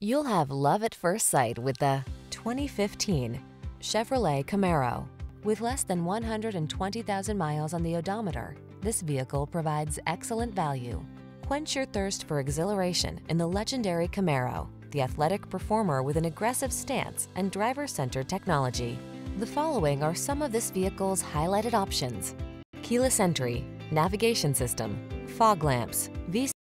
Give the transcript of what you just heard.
You'll have love at first sight with the 2015 Chevrolet Camaro. With less than 120,000 miles on the odometer, this vehicle provides excellent value. Quench your thirst for exhilaration in the legendary Camaro, the athletic performer with an aggressive stance and driver-centered technology. The following are some of this vehicle's highlighted options. Keyless entry, navigation system, fog lamps, V